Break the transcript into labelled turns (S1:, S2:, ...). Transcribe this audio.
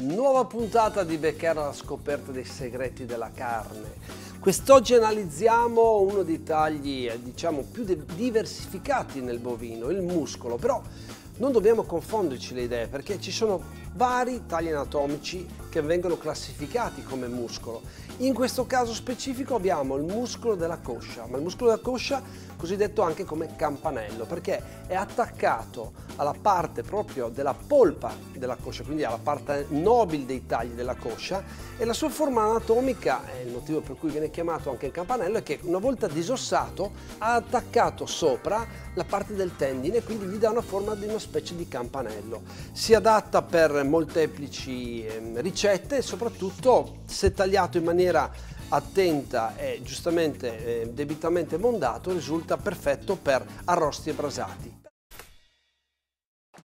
S1: Nuova puntata di Beccare alla scoperta dei segreti della carne. Quest'oggi analizziamo uno dei tagli, eh, diciamo, più diversificati nel bovino, il muscolo, però non dobbiamo confonderci le idee perché ci sono vari tagli anatomici che vengono classificati come muscolo. In questo caso specifico abbiamo il muscolo della coscia, ma il muscolo della coscia cosiddetto anche come campanello perché è attaccato alla parte proprio della polpa della coscia, quindi alla parte nobile dei tagli della coscia e la sua forma anatomica, è il motivo per cui viene chiamato anche il campanello, è che una volta disossato ha attaccato sopra la parte del tendine, quindi gli dà una forma di una specie di campanello. Si adatta per molteplici ehm, ricette e soprattutto se tagliato in maniera attenta e giustamente eh, debitamente mondato risulta perfetto per arrosti e brasati.